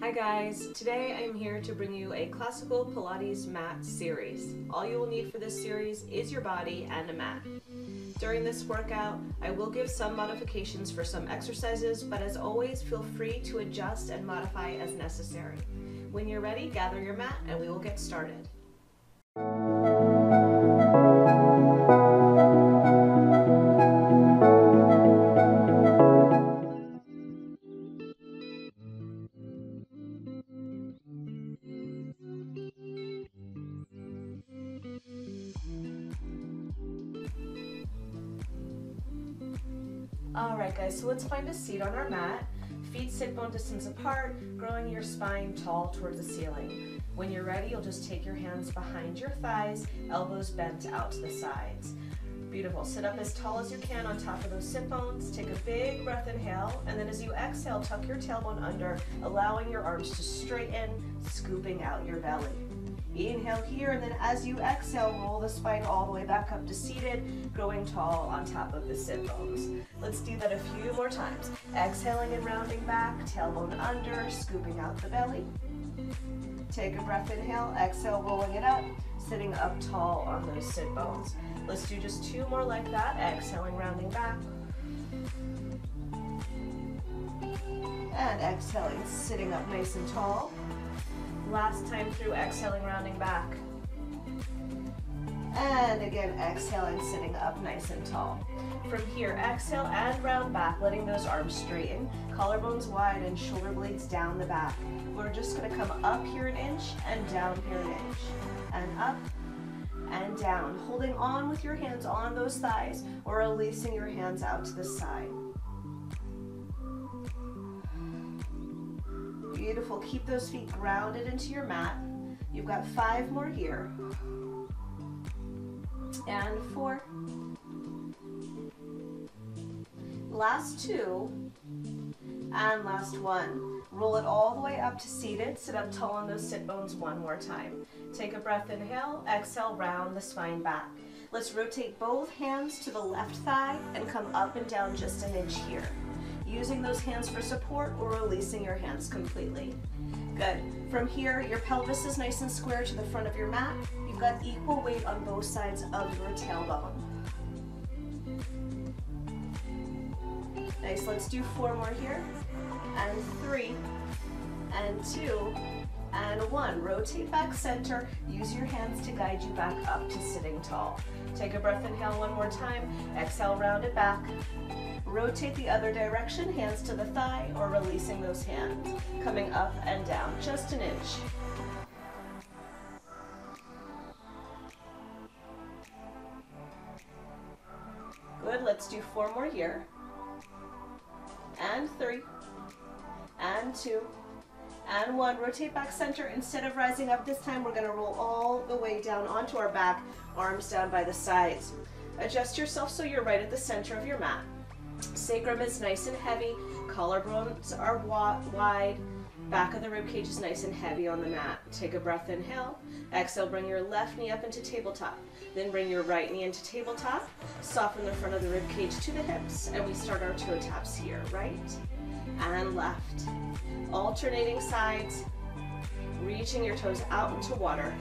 Hi guys, today I am here to bring you a classical Pilates mat series. All you will need for this series is your body and a mat. During this workout, I will give some modifications for some exercises, but as always, feel free to adjust and modify as necessary. When you're ready, gather your mat and we will get started. So let's find a seat on our mat. Feet sit bone distance apart, growing your spine tall towards the ceiling. When you're ready, you'll just take your hands behind your thighs, elbows bent out to the sides. Beautiful. Sit up as tall as you can on top of those sit bones. Take a big breath, inhale, and then as you exhale, tuck your tailbone under, allowing your arms to straighten, scooping out your belly. Inhale here, and then as you exhale, roll the spine all the way back up to seated, growing tall on top of the sit bones. Let's do that a few more times. Exhaling and rounding back, tailbone under, scooping out the belly. Take a breath, inhale, exhale, rolling it up, sitting up tall on those sit bones. Let's do just two more like that, exhaling, rounding back. And exhaling, sitting up nice and tall. Last time through, exhaling, rounding back. And again, exhaling, sitting up nice and tall. From here, exhale and round back, letting those arms straighten. Collarbones wide and shoulder blades down the back. We're just gonna come up here an inch and down here an inch. And up and down. Holding on with your hands on those thighs or releasing your hands out to the side. Beautiful. Keep those feet grounded into your mat. You've got five more here. And four. Last two. And last one. Roll it all the way up to seated. Sit up tall on those sit bones one more time. Take a breath, inhale. Exhale, round the spine back. Let's rotate both hands to the left thigh and come up and down just an inch here using those hands for support or releasing your hands completely. Good. From here, your pelvis is nice and square to the front of your mat. You've got equal weight on both sides of your tailbone. Nice, let's do four more here. And three, and two, and one. Rotate back center. Use your hands to guide you back up to sitting tall. Take a breath, inhale one more time. Exhale, round it back. Rotate the other direction, hands to the thigh, or releasing those hands. Coming up and down, just an inch. Good, let's do four more here. And three, and two, and one. Rotate back center. Instead of rising up this time, we're gonna roll all the way down onto our back, arms down by the sides. Adjust yourself so you're right at the center of your mat. Sacrum is nice and heavy, collarbones are wide, back of the rib cage is nice and heavy on the mat. Take a breath, inhale. Exhale, bring your left knee up into tabletop. Then bring your right knee into tabletop. Soften the front of the rib cage to the hips, and we start our toe taps here, right and left. Alternating sides, reaching your toes out into water.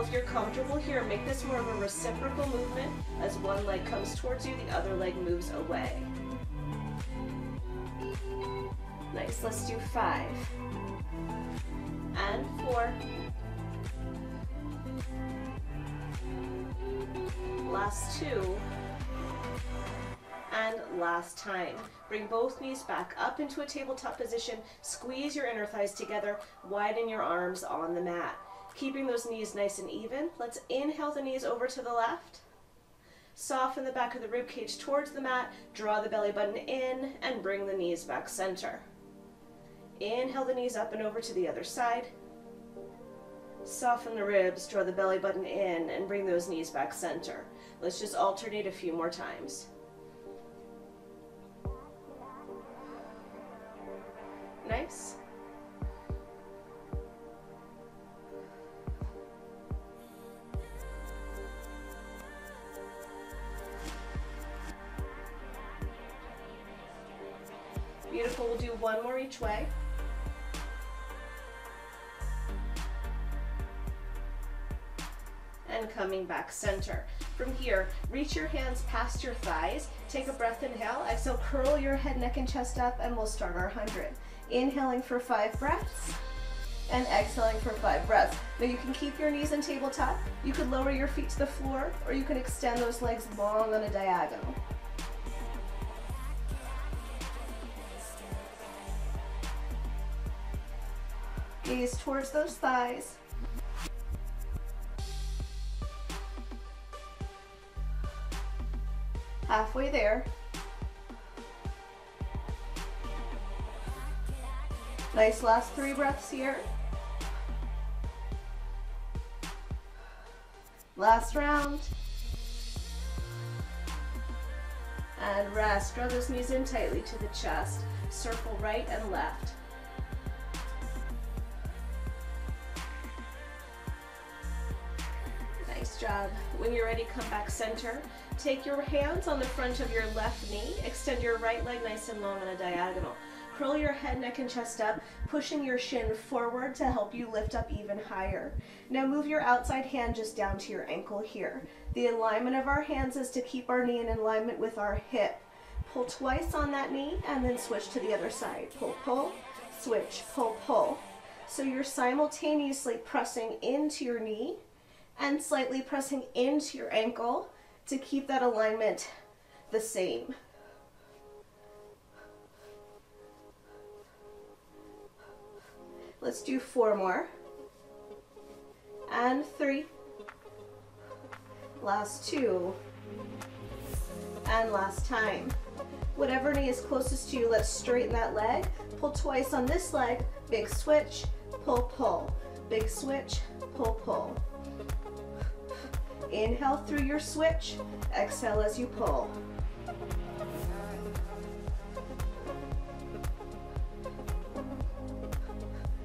If you're comfortable here, make this more of a reciprocal movement. As one leg comes towards you, the other leg moves away. Nice. Let's do five. And four. Last two. And last time. Bring both knees back up into a tabletop position. Squeeze your inner thighs together. Widen your arms on the mat. Keeping those knees nice and even. Let's inhale the knees over to the left. Soften the back of the rib cage towards the mat. Draw the belly button in and bring the knees back center. Inhale the knees up and over to the other side. Soften the ribs, draw the belly button in, and bring those knees back center. Let's just alternate a few more times. Nice. Beautiful. We'll do one more each way. And coming back center. From here, reach your hands past your thighs. Take a breath, inhale. Exhale, curl your head, neck, and chest up, and we'll start our 100. Inhaling for five breaths and exhaling for five breaths. Now you can keep your knees in tabletop, you could lower your feet to the floor, or you can extend those legs long on a diagonal. Gaze towards those thighs. Halfway there. Nice last three breaths here. Last round. And rest. Draw those knees in tightly to the chest. Circle right and left. Nice. When you're ready, come back center. Take your hands on the front of your left knee. Extend your right leg nice and long on a diagonal. Curl your head, neck, and chest up, pushing your shin forward to help you lift up even higher. Now move your outside hand just down to your ankle here. The alignment of our hands is to keep our knee in alignment with our hip. Pull twice on that knee and then switch to the other side. Pull, pull, switch, pull, pull. So you're simultaneously pressing into your knee and slightly pressing into your ankle to keep that alignment the same. Let's do four more. And three. Last two. And last time. Whatever knee is closest to you, let's straighten that leg. Pull twice on this leg. Big switch, pull, pull. Big switch, pull, pull. Inhale through your switch. Exhale as you pull.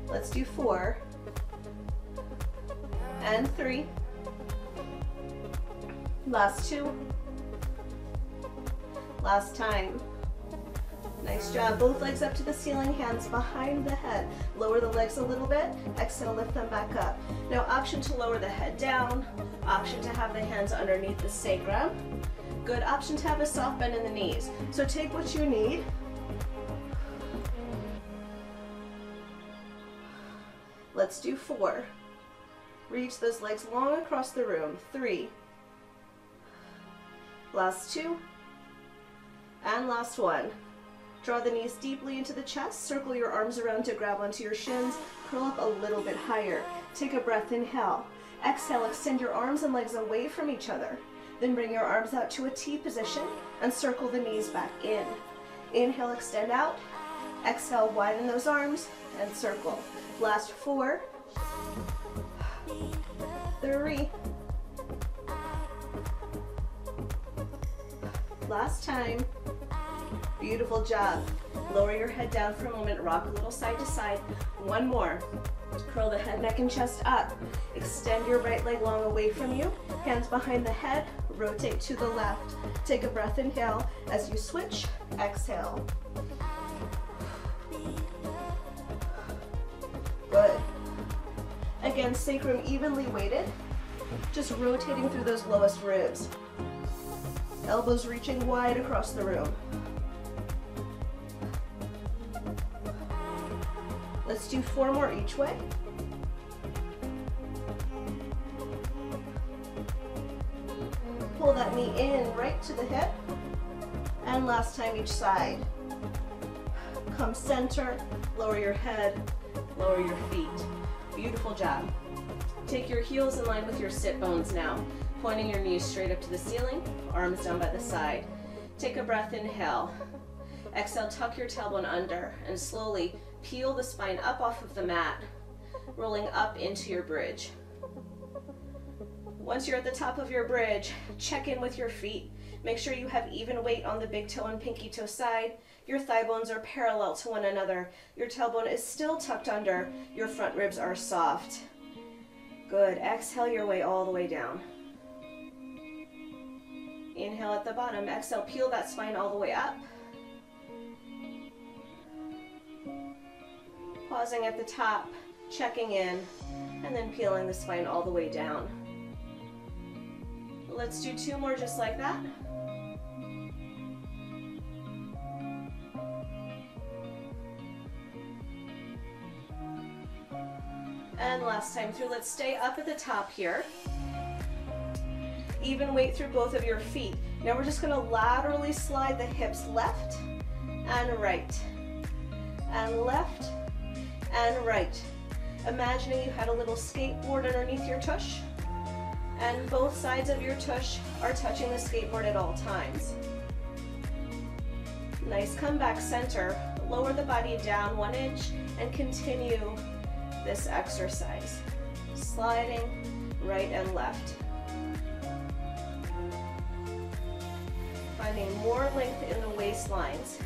Let's do four. And three. Last two. Last time. Nice job. Both legs up to the ceiling, hands behind the head. Lower the legs a little bit. Exhale, lift them back up. Now option to lower the head down. Option to have the hands underneath the sacrum. Good option to have a soft bend in the knees. So take what you need. Let's do four. Reach those legs long across the room. Three. Last two. And last one. Draw the knees deeply into the chest. Circle your arms around to grab onto your shins. Curl up a little bit higher. Take a breath, inhale. Exhale, extend your arms and legs away from each other. Then bring your arms out to a T position and circle the knees back in. Inhale, extend out. Exhale, widen those arms and circle. Last four, three, last time. Beautiful job. Lower your head down for a moment, rock a little side to side. One more. Curl the head, neck, and chest up. Extend your right leg long away from you. Hands behind the head, rotate to the left. Take a breath, inhale. As you switch, exhale. Good. Again, sacrum evenly weighted, just rotating through those lowest ribs. Elbows reaching wide across the room. Let's do four more each way. Pull that knee in right to the hip. And last time each side. Come center, lower your head, lower your feet. Beautiful job. Take your heels in line with your sit bones now, pointing your knees straight up to the ceiling, arms down by the side. Take a breath, inhale. Exhale, tuck your tailbone under and slowly peel the spine up off of the mat, rolling up into your bridge. Once you're at the top of your bridge, check in with your feet. Make sure you have even weight on the big toe and pinky toe side. Your thigh bones are parallel to one another. Your tailbone is still tucked under. Your front ribs are soft. Good. Exhale your way all the way down. Inhale at the bottom. Exhale, peel that spine all the way up. Pausing at the top, checking in, and then peeling the spine all the way down. Let's do two more just like that. And last time through, let's stay up at the top here. Even weight through both of your feet. Now we're just gonna laterally slide the hips left and right, and left and right. Imagining you had a little skateboard underneath your tush, and both sides of your tush are touching the skateboard at all times. Nice comeback center. Lower the body down one inch and continue this exercise. Sliding right and left. Finding more length in the waistlines.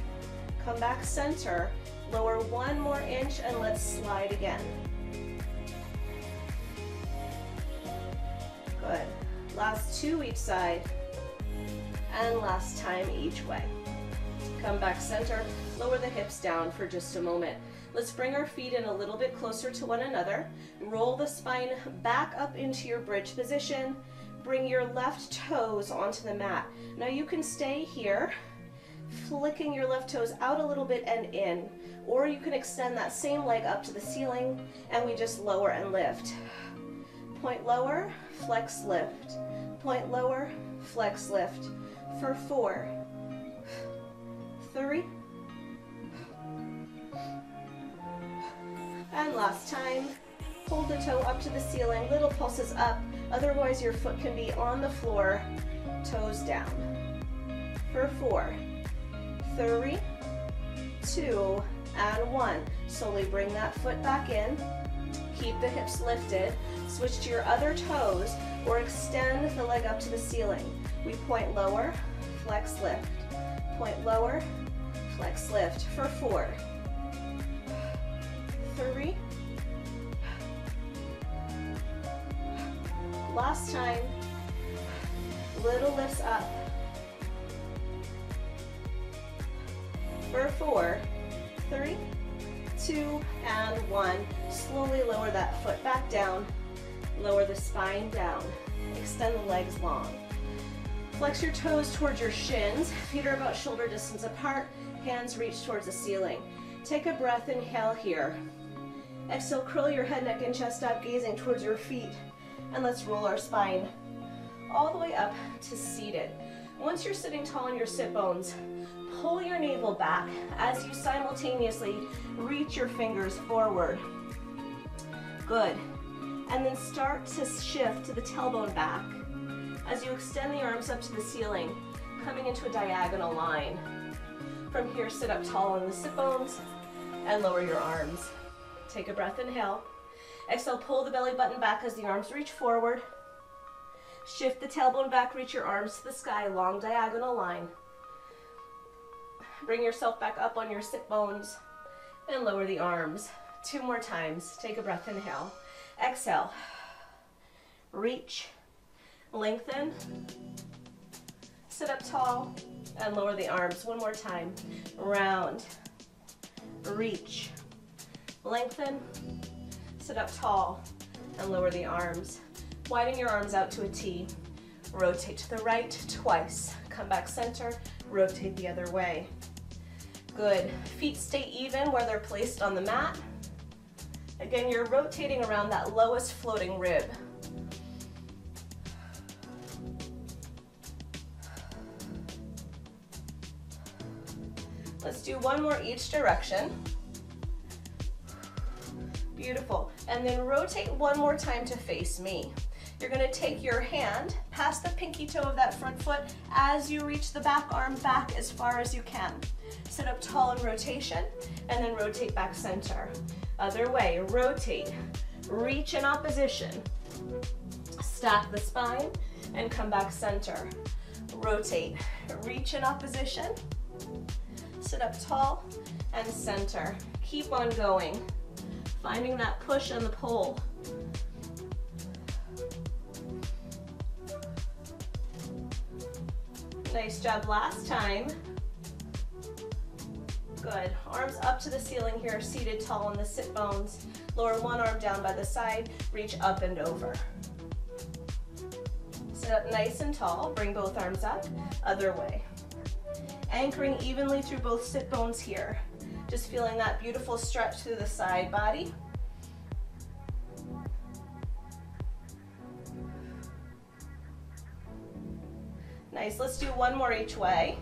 Come back center, lower one more inch and let's slide again. Good. Last two each side. And last time each way. Come back center, lower the hips down for just a moment. Let's bring our feet in a little bit closer to one another. Roll the spine back up into your bridge position. Bring your left toes onto the mat. Now you can stay here, flicking your left toes out a little bit and in, or you can extend that same leg up to the ceiling and we just lower and lift. Point lower, flex, lift. Point lower, flex, lift. For four, three, And last time, hold the toe up to the ceiling, little pulses up, otherwise your foot can be on the floor, toes down. For four, three, two, and one. Slowly bring that foot back in, keep the hips lifted, switch to your other toes, or extend the leg up to the ceiling. We point lower, flex, lift. Point lower, flex, lift. For four, three. Last time, little lifts up. Spine down. Extend the legs long. Flex your toes towards your shins. Feet are about shoulder distance apart. Hands reach towards the ceiling. Take a breath, inhale here. Exhale, curl your head, neck, and chest up, gazing towards your feet. And let's roll our spine all the way up to seated. Once you're sitting tall on your sit bones, pull your navel back as you simultaneously reach your fingers forward. Good. And then start to shift to the tailbone back as you extend the arms up to the ceiling, coming into a diagonal line. From here, sit up tall on the sit bones and lower your arms. Take a breath, inhale. Exhale, pull the belly button back as the arms reach forward. Shift the tailbone back, reach your arms to the sky, long diagonal line. Bring yourself back up on your sit bones and lower the arms. Two more times. Take a breath, inhale. Exhale. Reach, lengthen, sit up tall, and lower the arms. One more time. Round, reach, Lengthen, sit up tall, and lower the arms. Widen your arms out to a T. Rotate to the right twice. Come back center, rotate the other way. Good. Feet stay even where they're placed on the mat. Again, you're rotating around that lowest floating rib. Let's do one more each direction. Beautiful. And then rotate one more time to face me. You're gonna take your hand past the pinky toe of that front foot as you reach the back arm back as far as you can. Sit up tall in rotation and then rotate back center. Other way, rotate, reach in opposition. Stack the spine and come back center. Rotate, reach in opposition. Sit up tall and center. Keep on going. Finding that push and the pull. Nice job last time. Good. Arms up to the ceiling here, seated tall on the sit bones. Lower one arm down by the side, reach up and over. Sit up nice and tall, bring both arms up, other way. Anchoring evenly through both sit bones here. Just feeling that beautiful stretch through the side body. Nice, let's do one more each way.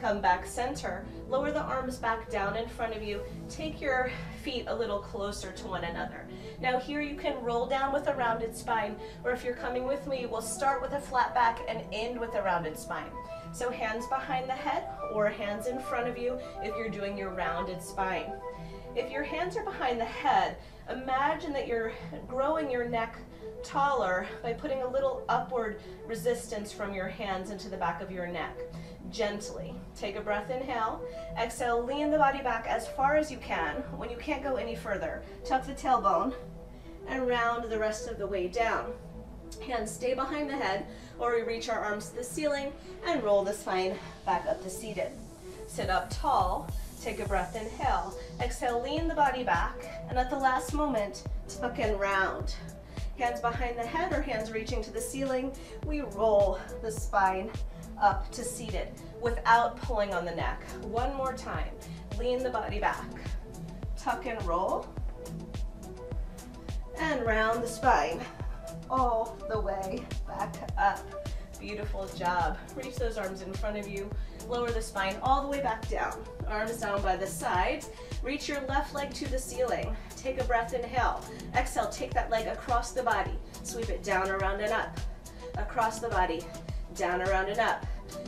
Come back center. Lower the arms back down in front of you. Take your feet a little closer to one another. Now here you can roll down with a rounded spine, or if you're coming with me, we'll start with a flat back and end with a rounded spine. So hands behind the head or hands in front of you if you're doing your rounded spine. If your hands are behind the head, imagine that you're growing your neck taller by putting a little upward resistance from your hands into the back of your neck. Gently. Take a breath, inhale. Exhale, lean the body back as far as you can. When you can't go any further, tuck the tailbone and round the rest of the way down. Hands stay behind the head, or we reach our arms to the ceiling and roll the spine back up to seated. Sit up tall, take a breath, inhale. Exhale, lean the body back, and at the last moment, tuck and round. Hands behind the head or hands reaching to the ceiling, we roll the spine up to seated without pulling on the neck. One more time. Lean the body back. Tuck and roll. And round the spine all the way back up. Beautiful job. Reach those arms in front of you. Lower the spine all the way back down. Arms down by the sides. Reach your left leg to the ceiling. Take a breath, inhale. Exhale, take that leg across the body. Sweep it down, around, and up. Across the body, down, around, and up.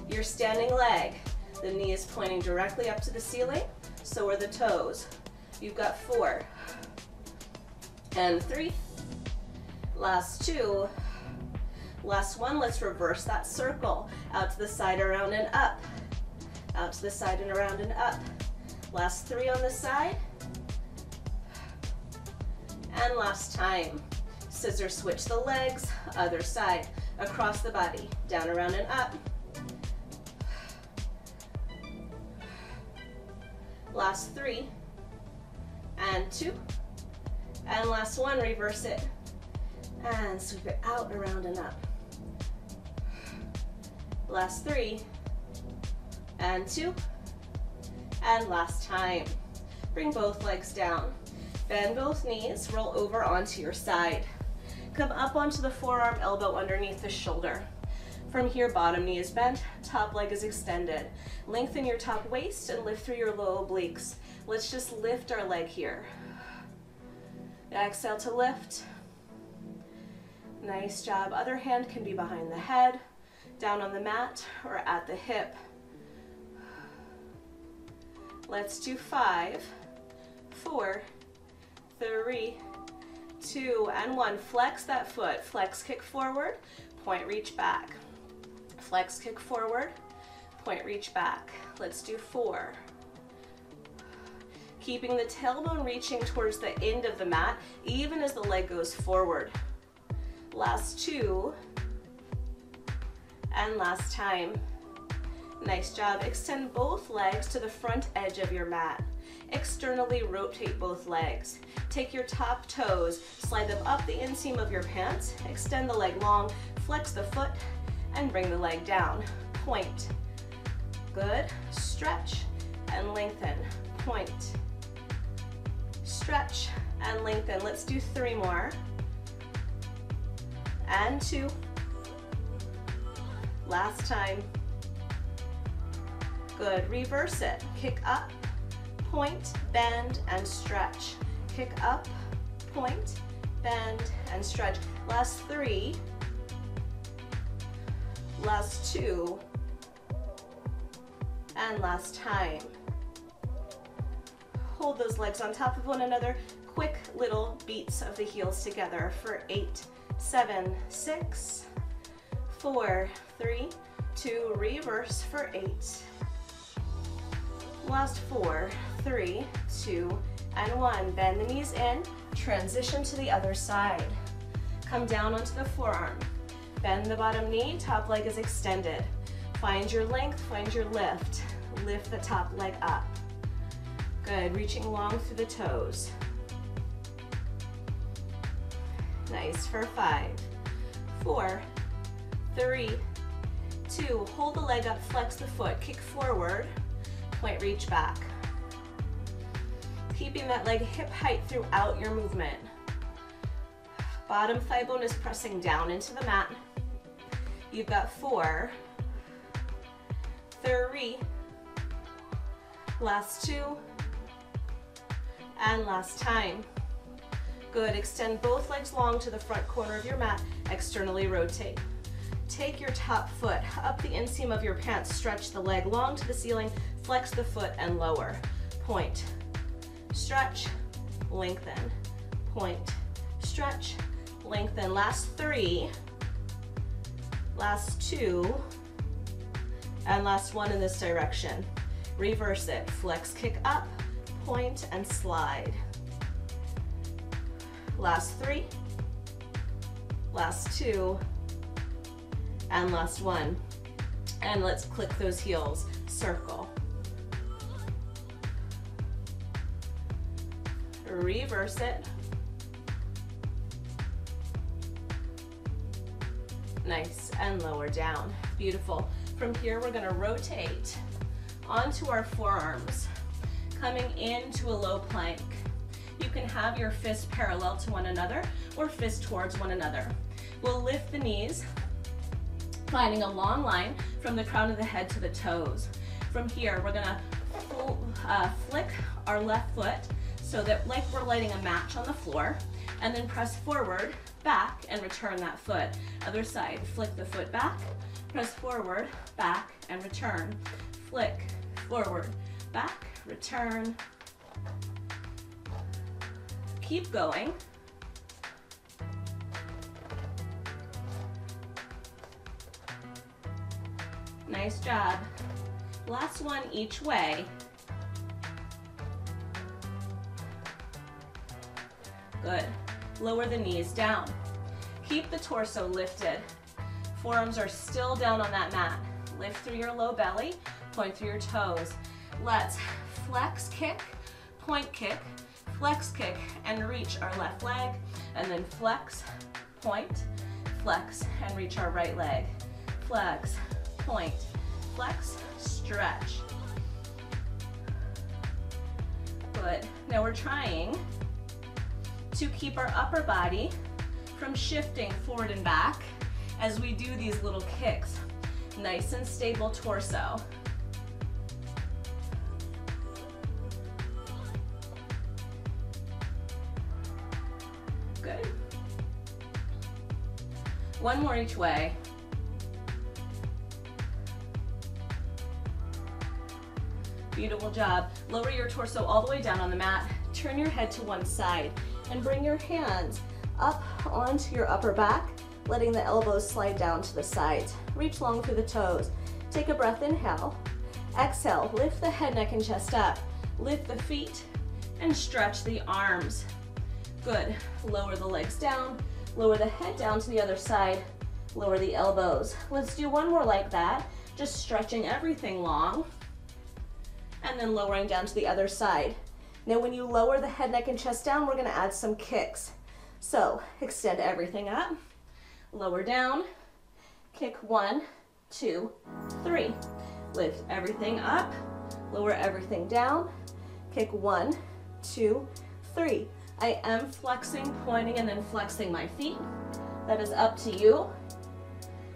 Your standing leg, the knee is pointing directly up to the ceiling, so are the toes. You've got four, and three, last two, last one, let's reverse that circle, out to the side, around, and up, out to the side, and around, and up. Last three on the side, and last time. Scissor switch the legs, other side, across the body, down, around, and up. Last three, and two, and last one, reverse it, and sweep it out, around, and up. Last three, and two, and last time. Bring both legs down. Bend both knees, roll over onto your side. Come up onto the forearm, elbow underneath the shoulder. From here, bottom knee is bent, top leg is extended. Lengthen your top waist and lift through your low obliques. Let's just lift our leg here. Exhale to lift. Nice job. Other hand can be behind the head, down on the mat, or at the hip. Let's do five, four, three, two, and one. Flex that foot. Flex, kick forward, point, reach back. Flex, kick forward, point, reach back. Let's do four. Keeping the tailbone reaching towards the end of the mat, even as the leg goes forward. Last two, and last time. Nice job. Extend both legs to the front edge of your mat. Externally rotate both legs. Take your top toes, slide them up the inseam of your pants, extend the leg long, flex the foot, and bring the leg down. Point. Good. Stretch and lengthen. Point. Stretch and lengthen. Let's do three more. And two. Last time. Good. Reverse it. Kick up, point, bend, and stretch. Kick up, point, bend, and stretch. Last three. Last two. And last time. Hold those legs on top of one another. Quick little beats of the heels together for eight, seven, six, four, three, two, reverse for eight. Last four, three, two, and one. Bend the knees in, transition to the other side. Come down onto the forearm. Bend the bottom knee, top leg is extended. Find your length, find your lift. Lift the top leg up. Good, reaching long through the toes. Nice for five, four, three, two. Hold the leg up, flex the foot, kick forward, point reach back. Keeping that leg hip height throughout your movement. Bottom thigh bone is pressing down into the mat. You've got four, three, last two, and last time. Good, extend both legs long to the front corner of your mat, externally rotate. Take your top foot up the inseam of your pants, stretch the leg long to the ceiling, flex the foot and lower. Point, stretch, lengthen, point, stretch, lengthen. Last three, last two, and last one in this direction. Reverse it, flex, kick up, point, and slide. Last three, last two, and last one. And let's click those heels, circle. Reverse it. Nice, and lower down. Beautiful. From here, we're gonna rotate onto our forearms, coming into a low plank. You can have your fists parallel to one another or fists towards one another. We'll lift the knees, finding a long line from the crown of the head to the toes. From here, we're gonna uh, flick our left foot so that like we're lighting a match on the floor, and then press forward, back, and return that foot. Other side, flick the foot back, press forward, back, and return. Flick, forward, back, return, keep going. Nice job. Last one each way. Good. Lower the knees down. Keep the torso lifted. Forearms are still down on that mat. Lift through your low belly, point through your toes. Let's flex kick, point kick, flex kick, and reach our left leg, and then flex, point, flex, and reach our right leg. Flex, point, flex, stretch. Good. Now we're trying to keep our upper body from shifting forward and back as we do these little kicks. Nice and stable torso. Good. One more each way. Beautiful job. Lower your torso all the way down on the mat. Turn your head to one side and bring your hands up onto your upper back, letting the elbows slide down to the sides. Reach long through the toes. Take a breath, inhale. Exhale, lift the head, neck, and chest up. Lift the feet and stretch the arms. Good. Lower the legs down, Lower the head down to the other side. Lower the elbows. Let's do one more like that. Just stretching everything long. And then lowering down to the other side. Now when you lower the head, neck, and chest down, we're gonna add some kicks. So extend everything up, lower down, kick one, two, three. Lift everything up, lower everything down, kick one, two, three. I am flexing, pointing, and then flexing my feet. That is up to you.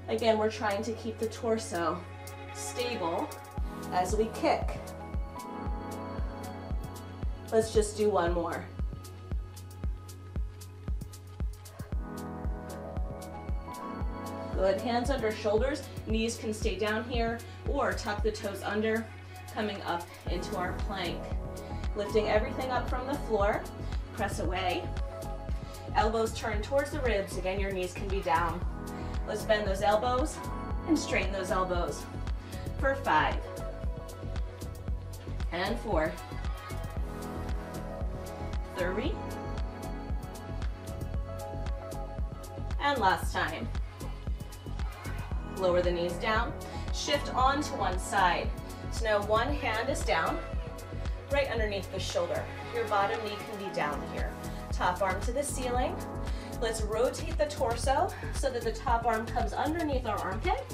Again, we're trying to keep the torso stable as we kick. Let's just do one more. Good, hands under shoulders, knees can stay down here, or tuck the toes under, coming up into our plank. Lifting everything up from the floor, press away. Elbows turn towards the ribs. Again, your knees can be down. Let's bend those elbows and straighten those elbows for five and four, three, and last time. Lower the knees down. Shift onto one side. So now one hand is down, right underneath the shoulder. Your bottom knee can be down here. Top arm to the ceiling. Let's rotate the torso so that the top arm comes underneath our armpit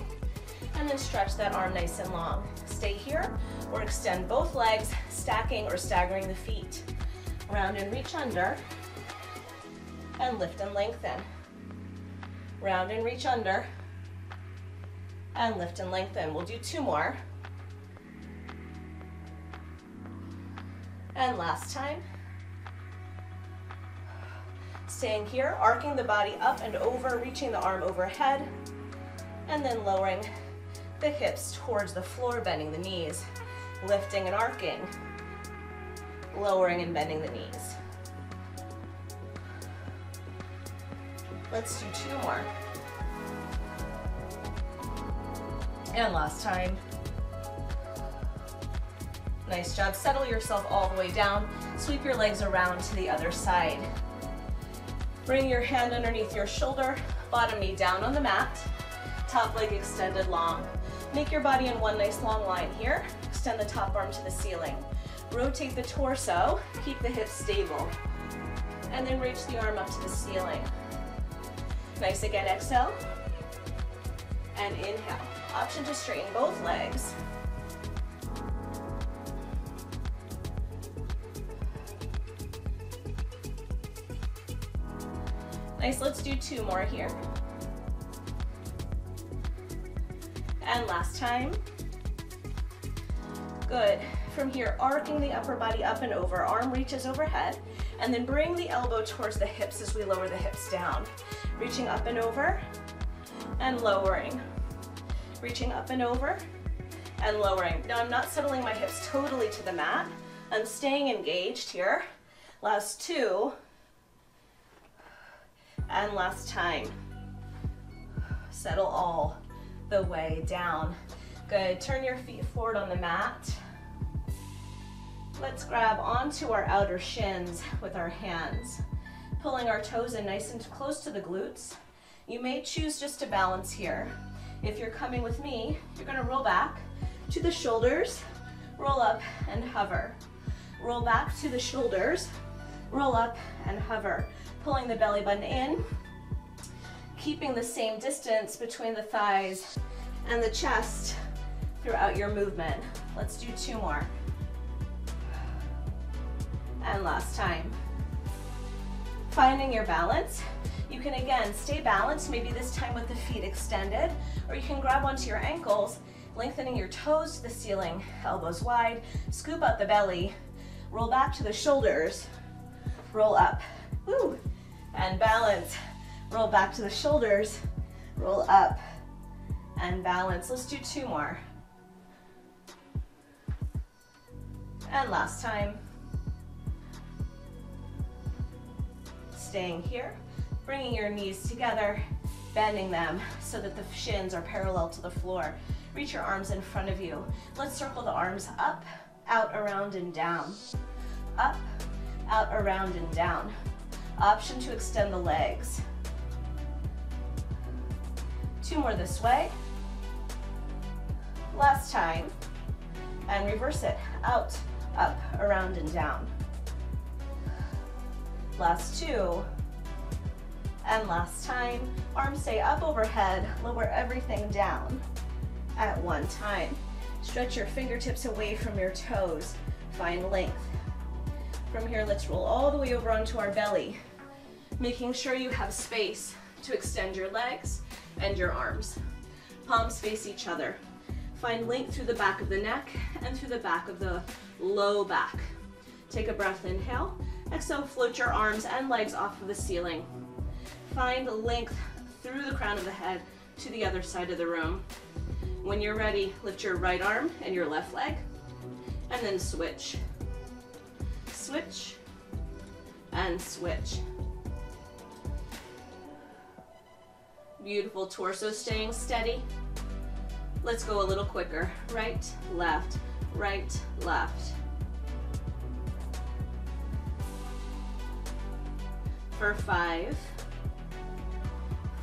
and then stretch that arm nice and long. Stay here or extend both legs, stacking or staggering the feet. Round and reach under and lift and lengthen. Round and reach under and lift and lengthen. We'll do two more. And last time. Staying here, arcing the body up and over, reaching the arm overhead, and then lowering the hips towards the floor, bending the knees, lifting and arcing, lowering and bending the knees. Let's do two more. And last time. Nice job. Settle yourself all the way down. Sweep your legs around to the other side. Bring your hand underneath your shoulder, bottom knee down on the mat, top leg extended long. Make your body in one nice long line here. Extend the top arm to the ceiling. Rotate the torso, keep the hips stable. And then reach the arm up to the ceiling. Nice again, exhale. And inhale. Option to straighten both legs. Nice, let's do two more here. And last time. Good. From here, arcing the upper body up and over, arm reaches overhead, and then bring the elbow towards the hips as we lower the hips down. Reaching up and over, and lowering. Reaching up and over, and lowering. Now I'm not settling my hips totally to the mat. I'm staying engaged here. Last two, and last time. Settle all the way down. Good, turn your feet forward on the mat. Let's grab onto our outer shins with our hands, pulling our toes in nice and close to the glutes. You may choose just to balance here. If you're coming with me, you're gonna roll back to the shoulders, roll up and hover. Roll back to the shoulders, roll up and hover pulling the belly button in, keeping the same distance between the thighs and the chest throughout your movement. Let's do two more. And last time. Finding your balance. You can again stay balanced, maybe this time with the feet extended, or you can grab onto your ankles, lengthening your toes to the ceiling, elbows wide, scoop out the belly, roll back to the shoulders, roll up. Woo and balance. Roll back to the shoulders, roll up and balance. Let's do two more. And last time. Staying here, bringing your knees together, bending them so that the shins are parallel to the floor. Reach your arms in front of you. Let's circle the arms up, out, around, and down. Up, out, around, and down. Option to extend the legs. Two more this way. Last time. And reverse it. Out, up, around, and down. Last two. And last time. Arms stay up overhead. Lower everything down at one time. Stretch your fingertips away from your toes. Find length. From here, let's roll all the way over onto our belly making sure you have space to extend your legs and your arms. Palms face each other. Find length through the back of the neck and through the back of the low back. Take a breath, inhale. Exhale, float your arms and legs off of the ceiling. Find length through the crown of the head to the other side of the room. When you're ready, lift your right arm and your left leg, and then switch. Switch, and switch. Beautiful torso staying steady. Let's go a little quicker. Right, left, right, left. For five,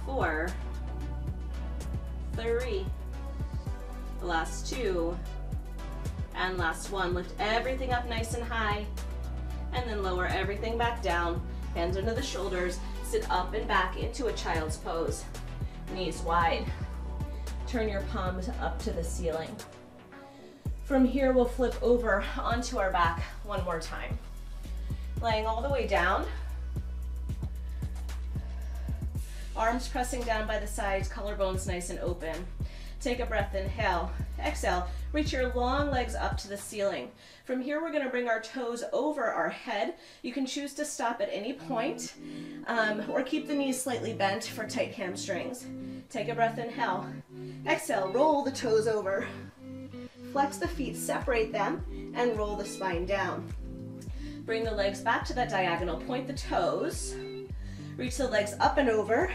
four, three, last two, and last one. Lift everything up nice and high, and then lower everything back down. Hands under the shoulders, sit up and back into a child's pose. Knees wide. Turn your palms up to the ceiling. From here, we'll flip over onto our back one more time. Laying all the way down. Arms pressing down by the sides, collarbones nice and open. Take a breath, inhale. Exhale, reach your long legs up to the ceiling. From here, we're gonna bring our toes over our head. You can choose to stop at any point, um, or keep the knees slightly bent for tight hamstrings. Take a breath, inhale. Exhale, roll the toes over. Flex the feet, separate them, and roll the spine down. Bring the legs back to that diagonal, point the toes. Reach the legs up and over.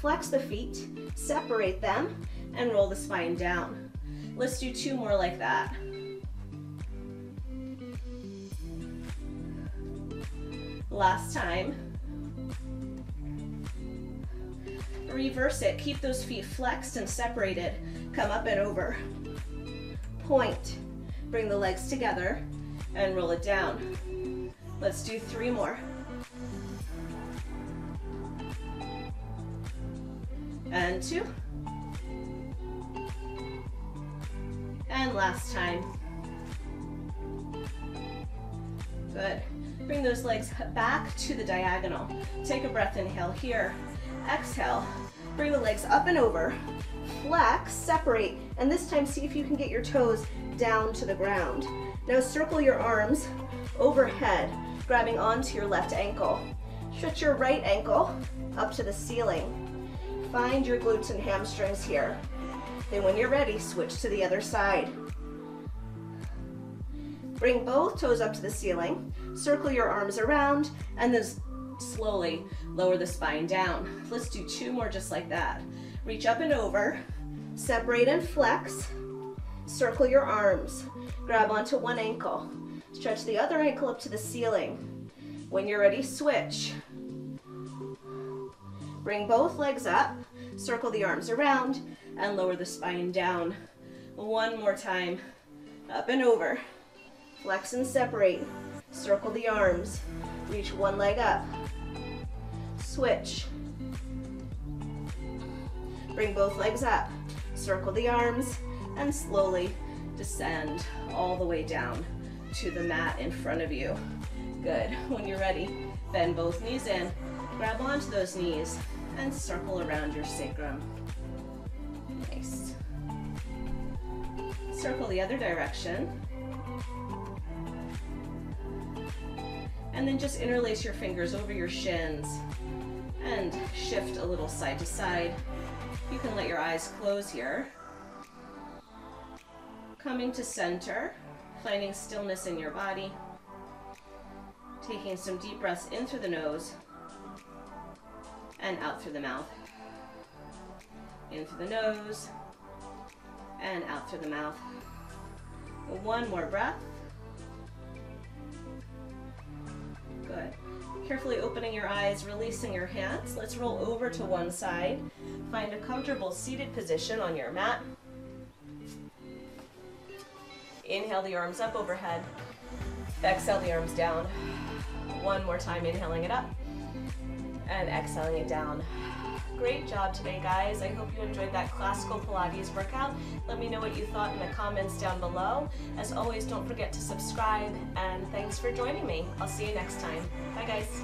Flex the feet, separate them, and roll the spine down. Let's do two more like that. Last time. Reverse it. Keep those feet flexed and separated. Come up and over. Point. Bring the legs together and roll it down. Let's do three more. And. And last time. Good. Bring those legs back to the diagonal. Take a breath, inhale here. Exhale. Bring the legs up and over. Flex, separate, and this time see if you can get your toes down to the ground. Now circle your arms overhead, grabbing onto your left ankle. Stretch your right ankle up to the ceiling. Find your glutes and hamstrings here. Then when you're ready, switch to the other side. Bring both toes up to the ceiling, circle your arms around, and then slowly lower the spine down. Let's do two more just like that. Reach up and over, separate and flex, circle your arms, grab onto one ankle, stretch the other ankle up to the ceiling. When you're ready, switch. Bring both legs up, circle the arms around, and lower the spine down. One more time. Up and over. Flex and separate. Circle the arms. Reach one leg up. Switch. Bring both legs up. Circle the arms and slowly descend all the way down to the mat in front of you. Good. When you're ready, bend both knees in. Grab onto those knees and circle around your sacrum. Nice. Circle the other direction. And then just interlace your fingers over your shins and shift a little side to side. You can let your eyes close here. Coming to center, finding stillness in your body. Taking some deep breaths in through the nose and out through the mouth. In through the nose and out through the mouth. One more breath. Good. Carefully opening your eyes, releasing your hands. Let's roll over to one side. Find a comfortable seated position on your mat. Inhale the arms up overhead. Exhale the arms down. One more time, inhaling it up and exhaling it down. Great job today, guys. I hope you enjoyed that classical Pilates workout. Let me know what you thought in the comments down below. As always, don't forget to subscribe, and thanks for joining me. I'll see you next time. Bye, guys.